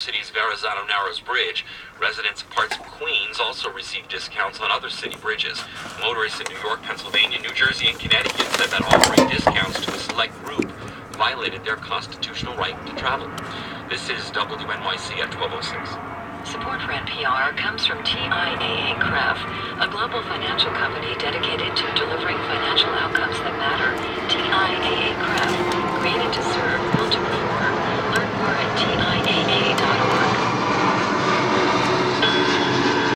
City's Verrazano Narrows Bridge. Residents of parts of Queens also received discounts on other city bridges. Motorists in New York, Pennsylvania, New Jersey, and Connecticut said that offering discounts to a select group violated their constitutional right to travel. This is WNYC at 1206. Support for NPR comes from TIAA CREF, a global financial company dedicated to delivering